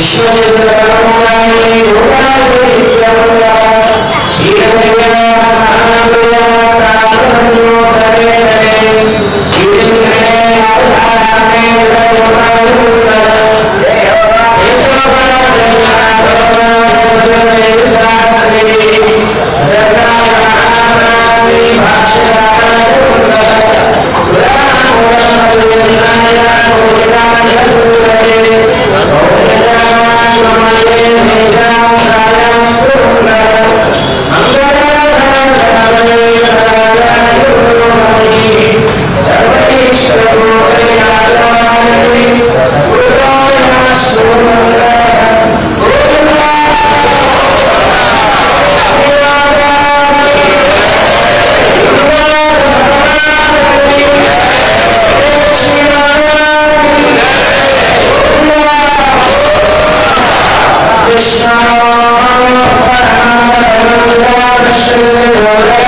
Shri Ram, Senhor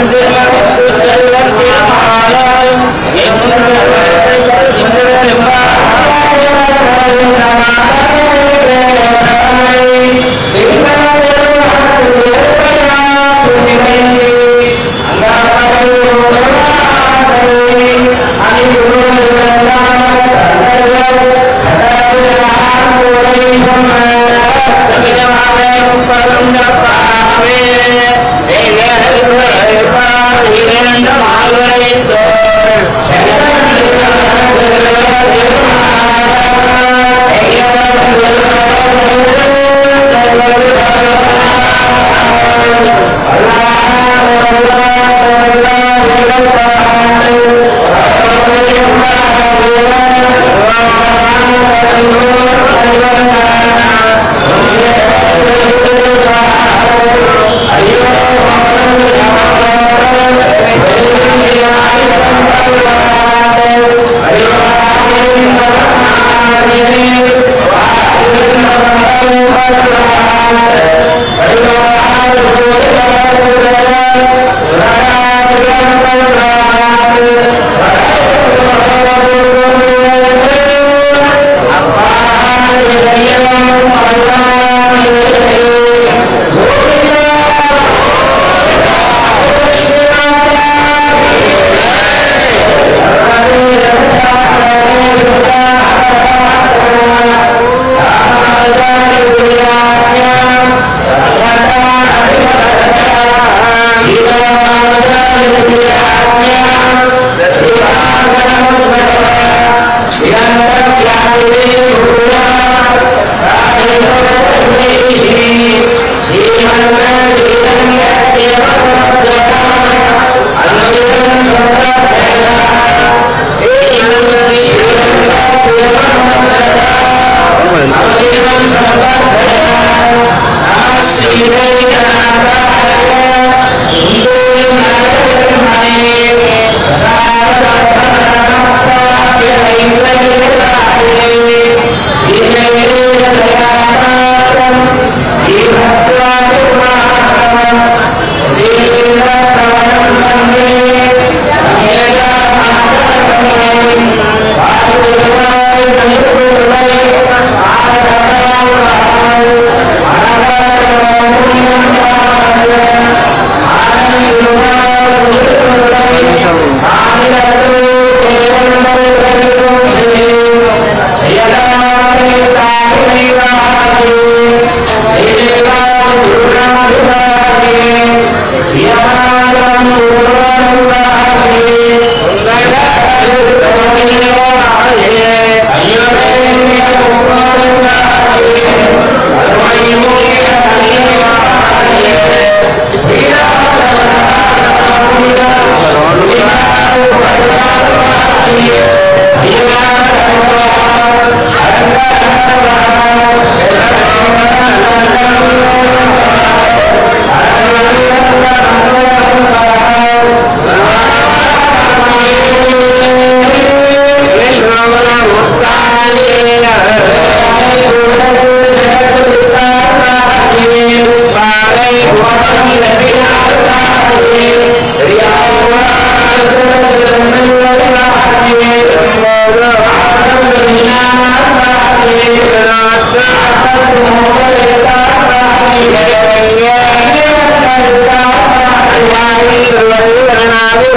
وأنزل السلة على إن i'm Hallelujah. Hallelujah. Hallelujah.